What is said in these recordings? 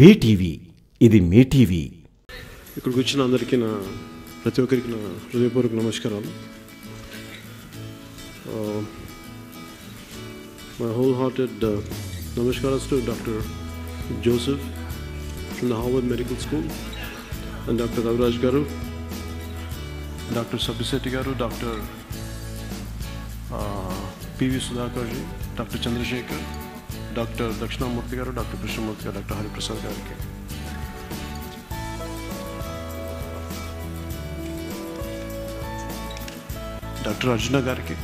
BTV ఇది మీ TV. ఇక్కడికి వచ్చిన అందరికీ నా ప్రతి ఒక్కరికి నా హృదయపూర్వక నమస్కారాలు. మై హోల్ హార్టెడ్ నమస్కారాలు to doctor Joseph from the Harvard medical school and doctor Raviraj garu doctor Sabbisetti garu doctor P V Sudhakar ji doctor Chandrasekhar doctor Dakshinamurthy garu doctor Krishnamurthy గారు డాక్టర్ హరిప్రసాద్ గారికి. Doctor Arjuna గారికి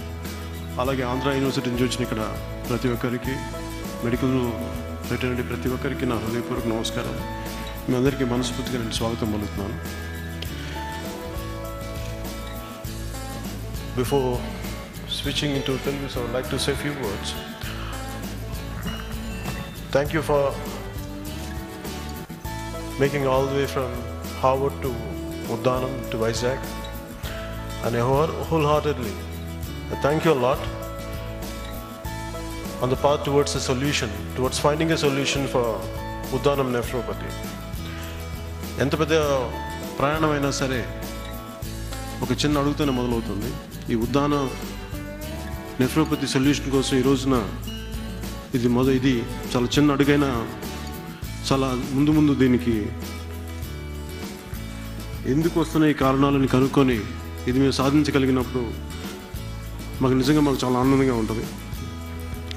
అలాగే Andhra university నుంచి వచ్చిన ఇక్కడ ప్రతి ఒక్కరికి మెడికల్ వెటర్నరీ ప్రతి ఒక్కరికి నా హృదయపూర్వక నమస్కారం. మీ అందరికీ మనస్ఫూర్తిగా నేను స్వాగతం పలుకుతున్నాను. Before switching into Telugu so like to say few words thank you for making all the way from Harvard to Uddanam to Vizag and I whole- wholeheartedly I thank you a lot on towards path towards a solution, towards finding a Uddanam nephropathy ఎంత పెద్ద ప్రయాణమైనా సరే ఒక చిన్న అడుగుతోనే మొదలవుతుంది. ఈ ఉద్దాన nephropathy solution కోసం ఈ రోజున ఇది మొద ఇది చాలా చిన్న అడుగైనా చాలా ముందు ముందు దీనికి ఎందుకు వస్తున్నాయి ఈ కారణాలని కనుక్కొని ఇది మేము సాధించగలిగినప్పుడు మాకు నిజంగా మాకు చాలా ఆనందంగా ఉంటుంది.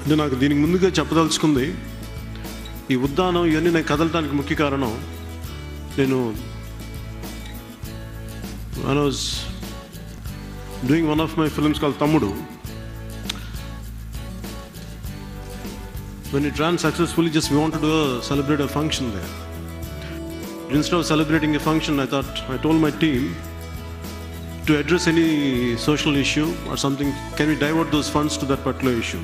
అంటే నాకు దీనికి ముందుగా చెప్పదలుచుకుంది ఈ ఉద్దానం ఇవన్నీ నేను కదలటానికి ముఖ్య కారణం నేను I was doing one of my films call Thammudu when it ran successfully just we wanted to uh, celebrate a function there instead of celebrating a function i thought i told my team to address any social issue or something, can we divert those funds to that particular issue?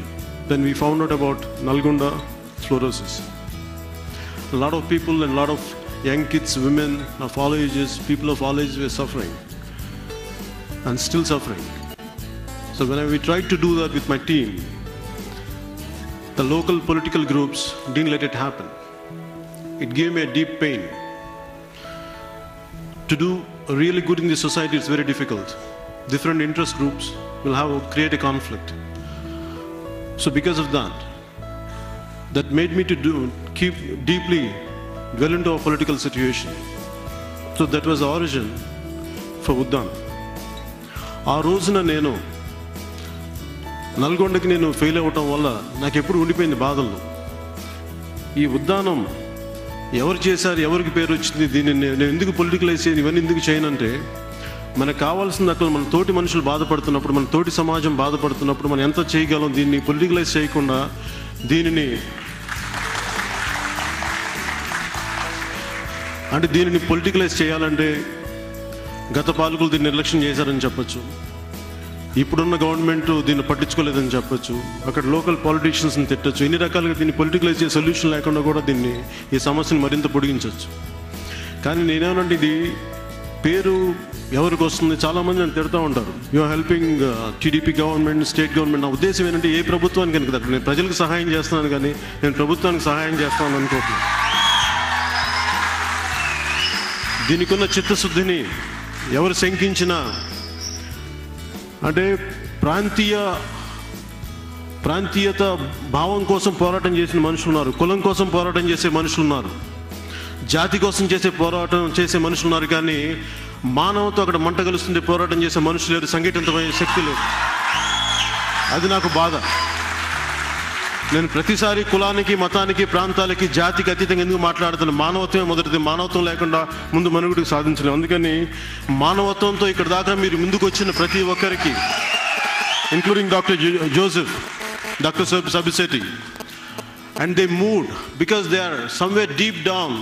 Then we found out about Nalgonda fluorosis. A lot of people and a lot of young kids, women of all ages, people of all ages were suffering and still suffering. So when we tried to do that with my team, the local political groups didn't let it happen. It gave me a deep pain to do really good in the society is very difficult. Different interest groups will have create a conflict. So because of that, that made me to do keep deeply dwell into a political situation. So that was the origin for Uddan. ఆ రోజున నేను నల్గొండకి నేను fail అవ్వటం వల్ల నాకు ఎప్పుడు ఉండిపోయింది బాధలు. ఈ ఉద్దానం ఎవరు చేశారు ఎవరికి పేరు వచ్చింది దీన్ని నేను ఎందుకు పొలిటికలైజ్ చేయను ఇవన్నీ ఎందుకు చేయనంటే మనకు కావాల్సింది అక్కడ మన తోటి మనుషులు బాధపడుతున్నప్పుడు మన తోటి సమాజం బాధపడుతున్నప్పుడు మనం ఎంత చేయగలం దీన్ని పొలిటికలైజ్ చేయకుండా దీనిని అంటే దీనిని పొలిటికలైజ్ చేయాలంటే గత పాలకులు దీన్ని నిర్లక్ష్యం చేశారని చెప్పొచ్చు. ఇప్పుడున్న గవర్నమెంట్ దీన్ని పట్టించుకోలేదని చెప్పొచ్చు. అక్కడ లోకల్ పాలిటీషియన్స్ని తిట్టచ్చు. ఎన్ని రకాలుగా దీన్ని పొలిటికలైజ్ చేసే సొల్యూషన్ లేకుండా కూడా దీన్ని ఈ సమస్యను మరింత పొడిగించవచ్చు కానీ నేనేమనంటే ఇది పేరు ఎవరికి వస్తుంది? చాలామంది నన్ను తిడుతూ ఉంటారు. You helping TDP government state government నా ఉద్దేశం ఏంటంటే ఏ ప్రభుత్వానికి కనుక దగ్గర నేను ప్రజలకు సహాయం చేస్తున్నాను కానీ నేను ప్రభుత్వానికి సహాయం చేస్తాను అనుకోవట్లేదు. దీనికి ఉన్న చిత్తశుద్ధిని ఎవరు శంకించినా అంటే ప్రాంతీయ ప్రాంతీయత భావం కోసం పోరాటం చేసిన మనుషులు ఉన్నారు. కులం కోసం పోరాటం చేసే మనుషులు ఉన్నారు. జాతి కోసం చేసే పోరాటం చేసే మనుషులు ఉన్నారు. కానీ మానవతో అక్కడ మంట కలుస్తుంటే పోరాటం చేసే మనుషులు లేరు సంఘటితమైన శక్తి లేదు అది నాకు బాధ. నేను ప్రతిసారి కులానికి మతానికి ప్రాంతాలకి జాతికి అతీతంగా ఎందుకు మాట్లాడుతున్నాను మానవత్వమే మొదటిది. మానవత్వం లేకుండా ముందు మనుగుడికి సాధించలేము. అందుకని మానవత్వంతో ఇక్కడ దాకా మీరు ముందుకు వచ్చిన ప్రతి ఒక్కరికి including doctor Joseph doctor Sabisetti and they moved because they are somewhere deep down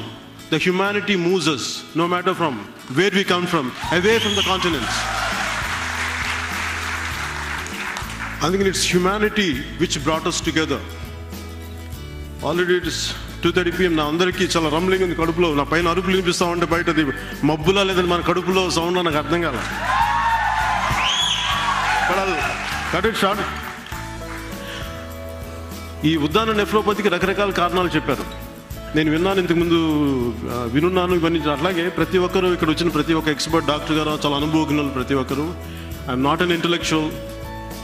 the humanity moves no matter from where we come from away from the continents అందుకని it's humanity which brought us together already it's two thirty PM నా అందరికీ చాలా rumbling ఉంది కడుపులో. నా పైన అరుపులు వినిపిస్తా ఉంటే బయట అది మబ్బులా లేదని మన కడుపులో సౌండ్ నాకు అర్థం కాల. కట్ ఇట్ షార్ట్ ఈ ఉద్దాన నెఫ్రోపతికి రకరకాల కారణాలు చెప్పారు. నేను విన్నాను ఇంతకుముందు వినున్నాను ఇవన్నీ అట్లాగే ప్రతి ఒక్కరు ఇక్కడ వచ్చిన ప్రతి ఒక్క ఎక్స్పర్ట్ డాక్టర్ గారు చాలా అనుభవజ్ఞులు ప్రతి ఒక్కరు. I'm not an intellectual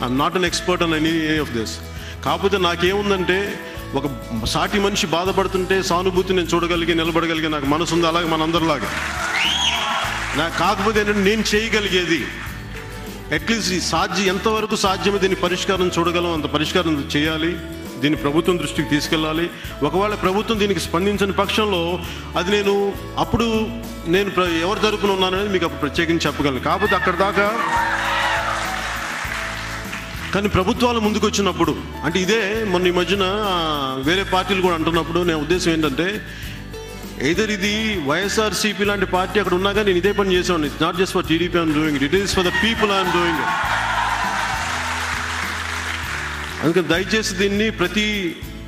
I'm not an expert on any of this కాకపోతే నాకేముందంటే ఒక సాటి మనిషి బాధపడుతుంటే సానుభూతి నేను చూడగలిగి నిలబడగలిగే నాకు మనసు ఉంది అలాగే మనందరిలాగా. నాకు కాకపోతే ఏంటంటే నేను చేయగలిగేది. అట్లీస్ట్ ఈ సాధ్యం ఎంతవరకు సాధ్యమే దీని పరిష్కారం చూడగలం అంత పరిష్కారం చేయాలి. దీన్ని ప్రభుత్వం దృష్టికి తీసుకెళ్ళాలి. ఒకవేళ ప్రభుత్వం దీనికి స్పందించని పక్షంలో అది నేను అప్పుడు నేను ప్ర- ఎవరి తరపున ఉన్నాననేది మీకు అప్పుడు ప్రత్యేకించి చెప్పగలను. కాకపోతే అక్కడ దాకా కానీ ప్రభుత్వాలు ముందుకు వచ్చినప్పుడు అంటే ఇదే మొన్న ఈ మధ్యన వేరే పార్టీలు కూడా అంటున్నప్పుడు నా ఉద్దేశం ఏంటంటే ఎయిదర్ ఇది వైఎస్ఆర్సీపీ లాంటి పార్టీ అక్కడ ఉన్నా కానీ నేను ఇదే పని చేసాను it's not just for TDP I'm doing it is for the people I'm doing అందుకని దయచేసి దీన్ని ప్రతి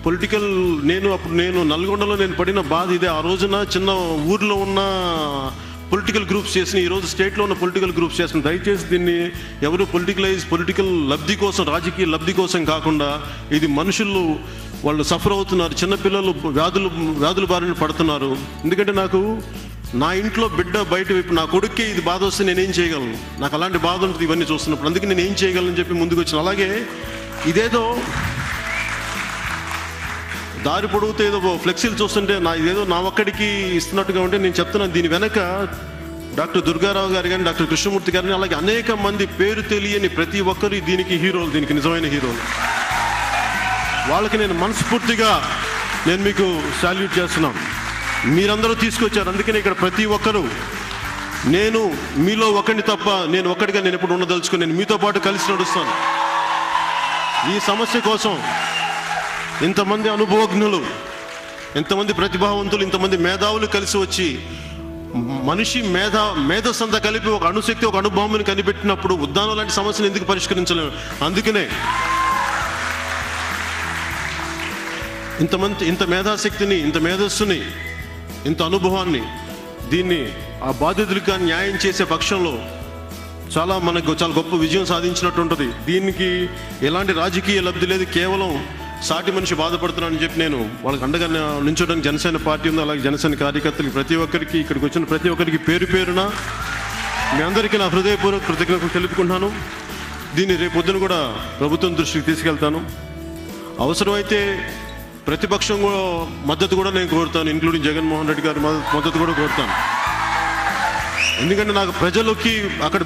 పొలిటికల్ నేను అప్పుడు నేను నల్గొండలో నేను పడిన బాధ ఇదే. ఆ రోజున చిన్న ఊర్లో ఉన్న పొలిటికల్ గ్రూప్స్ చేసిన ఈ రోజు స్టేట్లో ఉన్న పొలిటికల్ గ్రూప్స్ చేసిన దయచేసి దీన్ని ఎవరు పొలిటికలైజ్ పొలిటికల్ లబ్ధి కోసం రాజకీయ లబ్ధి కోసం కాకుండా ఇది మనుషులు వాళ్ళు సఫర్ అవుతున్నారు చిన్నపిల్లలు వ్యాధులు వ్యాధుల బారిన పడుతున్నారు. ఎందుకంటే నాకు నా ఇంట్లో బిడ్డ బయట వైపు నా కొడుక్కి ఇది బాధ వస్తే నేనేం చేయగలను? నాకు అలాంటి బాధ ఉంటుంది ఇవన్నీ చూస్తున్నప్పుడు. అందుకే నేను ఏం చేయగలను చెప్పి ముందుకు వచ్చిన. అలాగే ఇదేదో దారి పొడుగుతూ ఏదో ఫ్లెక్సీలు చూస్తుంటే నా ఇదేదో నా ఒక్కడికి ఇస్తున్నట్టుగా ఉంటే నేను చెప్తున్నాను దీని వెనక డాక్టర్ దుర్గారావు గారు కానీ డాక్టర్ కృష్ణమూర్తి గారిని అలాగే అనేక మంది పేరు తెలియని ప్రతి ఒక్కరు దీనికి హీరోలు దీనికి నిజమైన హీరోలు. వాళ్ళకి నేను మనస్ఫూర్తిగా నేను మీకు సాల్యూట్ చేస్తున్నాను. మీరందరూ తీసుకొచ్చారు అందుకనే ఇక్కడ ప్రతి ఒక్కరు నేను మీలో ఒకరిని తప్ప నేను ఒక్కడిగా నేను ఎప్పుడు ఉండదలుచుకుని నేను మీతో పాటు కలిసి నడుస్తాను. ఈ సమస్య కోసం ఇంతమంది అనుభవజ్ఞులు ఇంతమంది ప్రతిభావంతులు ఇంతమంది మేధావులు కలిసి వచ్చి మనిషి మేధ మేధస్సంతా కలిపి ఒక అణుశక్తి ఒక అనుభవం కనిపెట్టినప్పుడు ఉద్దానం లాంటి సమస్యను ఎందుకు పరిష్కరించలేము? అందుకనే ఇంతమంది ఇంత మేధాశక్తిని ఇంత మేధస్సుని ఇంత అనుభవాన్ని దీన్ని ఆ బాధితులకు న్యాయం చేసే పక్షంలో చాలా మనకు చాలా గొప్ప విజయం సాధించినట్టు ఉంటుంది. దీనికి ఎలాంటి రాజకీయ లబ్ధి లేదు. కేవలం సాటి మనిషి బాధపడుతున్నాడని చెప్పి నేను వాళ్ళకి అండగా నించోడానికి జనసేన పార్టీ ఉంది అలాగే జనసేన కార్యకర్తలకి ప్రతి ఒక్కరికి ఇక్కడికి వచ్చిన ప్రతి ఒక్కరికి పేరు పేరున మీ అందరికీ నా హృదయపూర్వక కృతజ్ఞతలు తెలుపుకుంటున్నాను. దీన్ని రేపొద్దున కూడా ప్రభుత్వం దృష్టికి తీసుకెళ్తాను. అవసరమైతే ప్రతిపక్షం కూడా మద్దతు కూడా నేను కోరుతాను ఇంక్లూడింగ్ జగన్మోహన్ రెడ్డి గారి మద్దతు కూడా కోరుతాను. ఎందుకంటే నాకు ప్రజలకి అక్కడ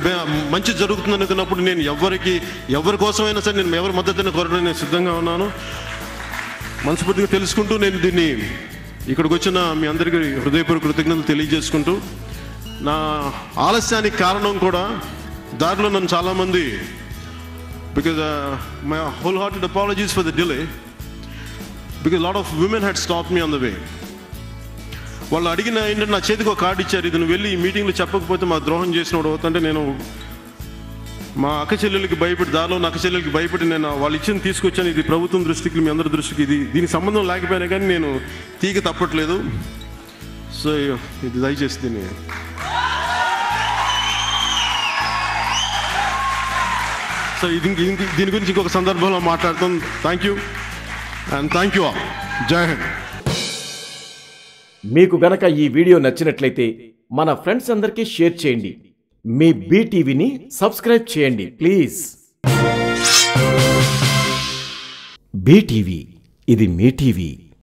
మంచి జరుగుతుంది అనుకున్నప్పుడు నేను ఎవరికి ఎవరి కోసమైనా సరే నేను ఎవరి మద్దతుని కోరడం నేను సిద్ధంగా ఉన్నాను. మనస్ఫూర్తిగా తెలుసుకుంటూ నేను దీన్ని ఇక్కడికి వచ్చిన మీ అందరికీ హృదయపూర్వక కృతజ్ఞతలు తెలియజేసుకుంటూ నా ఆలస్యానికి కారణం కూడా దారిలో నన్ను చాలామంది because my whole hearted apologies for the delay because lot of women had stop me on the way వాళ్ళు అడిగిన ఏంటంటే నా చేతికి ఒక కార్డు ఇచ్చారు. ఇది నువ్వు వెళ్ళి ఈ మీటింగ్లో చెప్పకపోతే మా ద్రోహం చేసినోడు అవుతుంటే నేను మా అక్క చెల్లెలకి భయపడి దారిలో నా అక్క చెల్లెలకి భయపడి నేను వాళ్ళు ఇచ్చిన తీసుకొచ్చాను. ఇది ప్రభుత్వం దృష్టికి మీ అందరి దృష్టికి ఇది. దీనికి సంబంధం లేకపోయినా కానీ నేను తీగ తప్పట్లేదు. సో ఇది దయచేసి దీన్ని సో ఇది దీని గురించి ఇంకొక సందర్భంలో మాట్లాడతాం. Thank you and thank you all Jai Hind మీకు గనక ఈ వీడియో నచ్చినట్లయితే మన ఫ్రెండ్స్ అందరికీ షేర్ చేయండి. మీ బీటీవీని సబ్స్క్రైబ్ చేయండి ప్లీజ్. బీటీవీ ఇది మీ టీవీ.